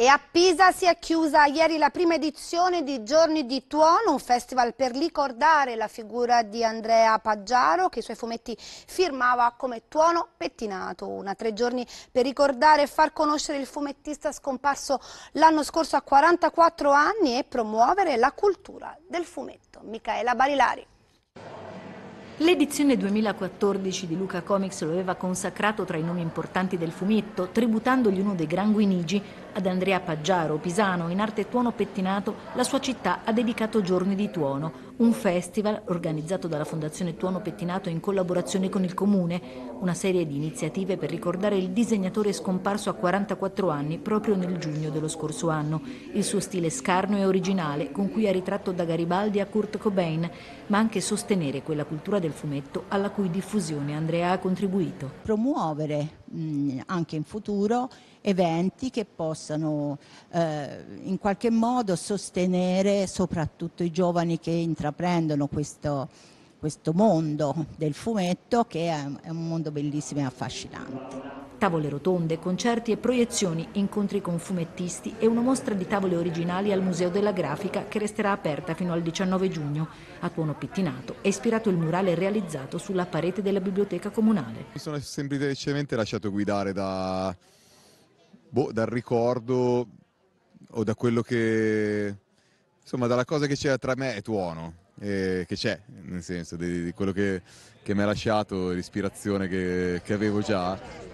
E a Pisa si è chiusa ieri la prima edizione di Giorni di Tuono, un festival per ricordare la figura di Andrea Paggiaro che i suoi fumetti firmava come Tuono Pettinato. Una tre giorni per ricordare e far conoscere il fumettista scomparso l'anno scorso a 44 anni e promuovere la cultura del fumetto. Michaela Barilari. L'edizione 2014 di Luca Comics lo aveva consacrato tra i nomi importanti del fumetto, tributandogli uno dei gran guinigi ad Andrea Paggiaro, pisano, in arte tuono pettinato, la sua città ha dedicato Giorni di Tuono, un festival organizzato dalla Fondazione Tuono Pettinato in collaborazione con il Comune, una serie di iniziative per ricordare il disegnatore scomparso a 44 anni proprio nel giugno dello scorso anno. Il suo stile scarno e originale, con cui ha ritratto da Garibaldi a Kurt Cobain, ma anche sostenere quella cultura del fumetto alla cui diffusione Andrea ha contribuito. Promuovere mh, anche in futuro eventi che possano eh, in qualche modo sostenere soprattutto i giovani che intraprendono questo, questo mondo del fumetto che è, è un mondo bellissimo e affascinante. Tavole rotonde, concerti e proiezioni, incontri con fumettisti e una mostra di tavole originali al Museo della Grafica che resterà aperta fino al 19 giugno. A Tuono Pettinato è ispirato il murale realizzato sulla parete della biblioteca comunale. Mi sono semplicemente lasciato guidare da, boh, dal ricordo o da quello che insomma dalla cosa che c'è tra me e Tuono eh, che c'è nel senso di, di quello che, che mi ha lasciato l'ispirazione che, che avevo già